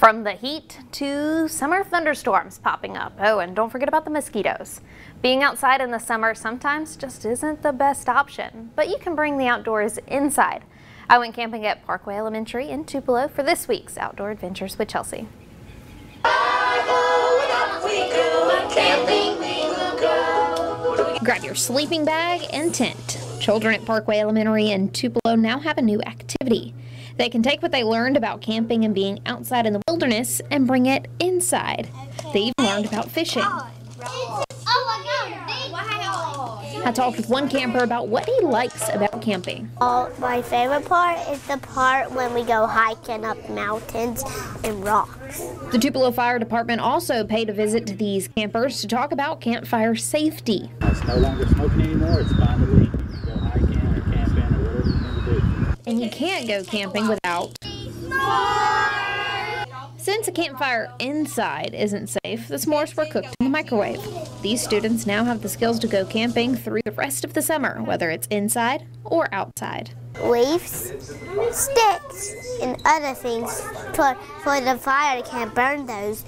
From the heat to summer thunderstorms popping up. Oh, and don't forget about the mosquitoes. Being outside in the summer sometimes just isn't the best option, but you can bring the outdoors inside. I went camping at Parkway Elementary in Tupelo for this week's Outdoor Adventures with Chelsea. Grab your sleeping bag and tent. Children at Parkway Elementary in Tupelo now have a new activity. They can take what they learned about camping and being outside in the wilderness and bring it inside. They even learned about fishing. Oh I talked with one camper about what he likes about camping. Oh, my favorite part is the part when we go hiking up mountains and rocks. The Tupelo Fire Department also paid a visit to these campers to talk about campfire safety. It's no longer smoking anymore. It's fine to leave. You can go hiking or camping or whatever you need to do. And you can't go camping without. Since a campfire inside isn't safe, the s'mores were cooked in the microwave. These students now have the skills to go camping through the rest of the summer, whether it's inside or outside. Leaves, sticks, and other things for, for the fire can't burn those.